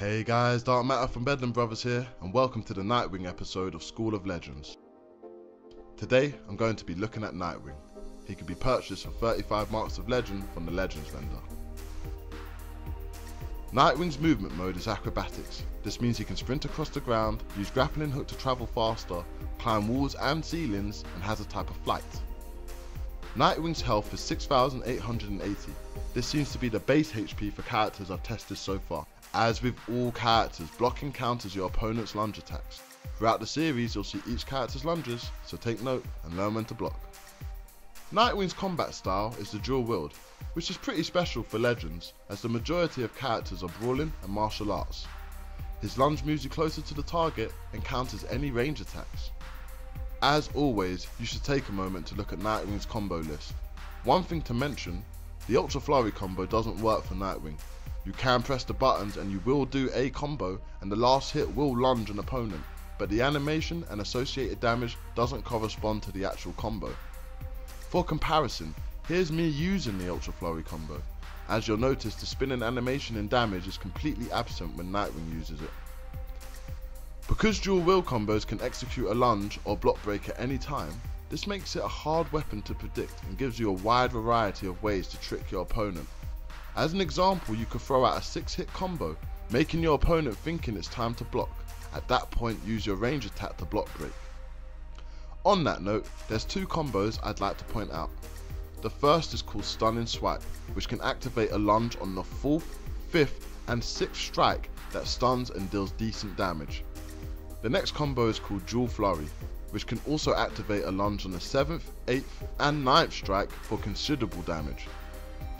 Hey guys, DarkMata from Bedlam Brothers here, and welcome to the Nightwing episode of School of Legends. Today, I'm going to be looking at Nightwing. He can be purchased for 35 marks of legend from the Legends vendor. Nightwing's movement mode is acrobatics. This means he can sprint across the ground, use grappling hook to travel faster, climb walls and ceilings, and has a type of flight. Nightwing's health is 6880. This seems to be the base HP for characters I've tested so far. As with all characters, blocking counters your opponent's lunge attacks. Throughout the series you'll see each character's lunges, so take note and learn when to block. Nightwing's combat style is the dual wield, which is pretty special for Legends as the majority of characters are brawling and martial arts. His lunge moves you closer to the target and counters any range attacks. As always, you should take a moment to look at Nightwing's combo list. One thing to mention, the Ultra Flurry combo doesn't work for Nightwing. You can press the buttons and you will do a combo and the last hit will lunge an opponent, but the animation and associated damage doesn't correspond to the actual combo. For comparison, here's me using the Ultra Flurry combo. As you'll notice, the spinning animation and damage is completely absent when Nightwing uses it. Because dual wield combos can execute a lunge or block break at any time, this makes it a hard weapon to predict and gives you a wide variety of ways to trick your opponent. As an example, you could throw out a 6 hit combo, making your opponent thinking it's time to block. At that point, use your range attack to block break. On that note, there's two combos I'd like to point out. The first is called Stunning Swipe, which can activate a lunge on the 4th, 5th and 6th strike that stuns and deals decent damage. The next combo is called Dual Flurry, which can also activate a lunge on the 7th, 8th and 9th strike for considerable damage.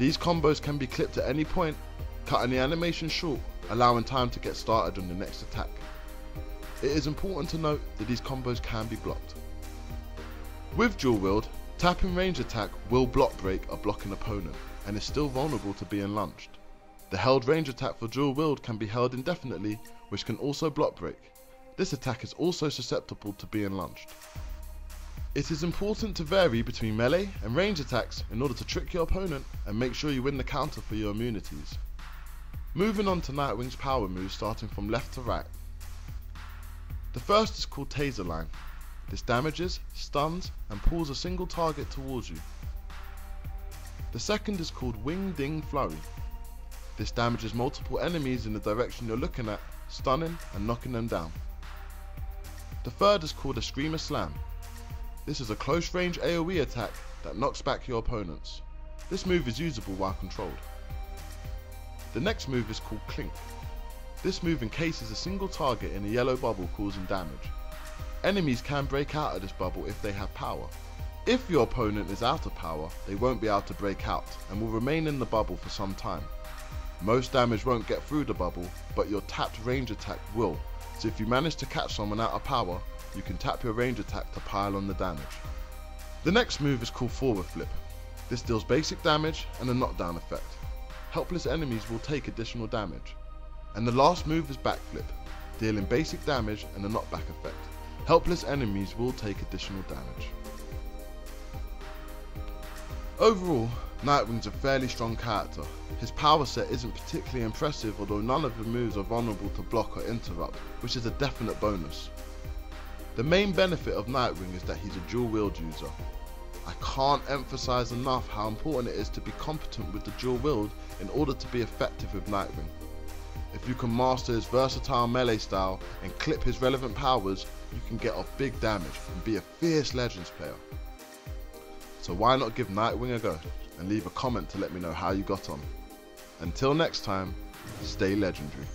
These combos can be clipped at any point, cutting the animation short, allowing time to get started on the next attack. It is important to note that these combos can be blocked. With dual wield, tapping range attack will block break a blocking opponent and is still vulnerable to being lunged. The held range attack for dual wield can be held indefinitely which can also block break. This attack is also susceptible to being lunged. It is important to vary between melee and range attacks in order to trick your opponent and make sure you win the counter for your immunities. Moving on to Nightwing's power moves starting from left to right. The first is called Taser Line this damages, stuns, and pulls a single target towards you. The second is called Wing Ding Flurry. This damages multiple enemies in the direction you're looking at, stunning and knocking them down. The third is called Escrima Slam. This is a close range AoE attack that knocks back your opponents. This move is usable while controlled. The next move is called Clink. This move encases a single target in a yellow bubble causing damage. Enemies can break out of this bubble if they have power. If your opponent is out of power, they won't be able to break out and will remain in the bubble for some time. Most damage won't get through the bubble, but your tapped range attack will, so if you manage to catch someone out of power, you can tap your range attack to pile on the damage. The next move is called Forward Flip. This deals basic damage and a knockdown effect. Helpless enemies will take additional damage. And the last move is Backflip, dealing basic damage and a knockback effect. Helpless enemies will take additional damage. Overall, Nightwing's a fairly strong character. His power set isn't particularly impressive although none of the moves are vulnerable to block or interrupt, which is a definite bonus. The main benefit of Nightwing is that he's a dual wield user. I can't emphasize enough how important it is to be competent with the dual wield in order to be effective with Nightwing. If you can master his versatile melee style and clip his relevant powers, you can get off big damage and be a fierce Legends player. So why not give Nightwing a go and leave a comment to let me know how you got on. Until next time, stay legendary.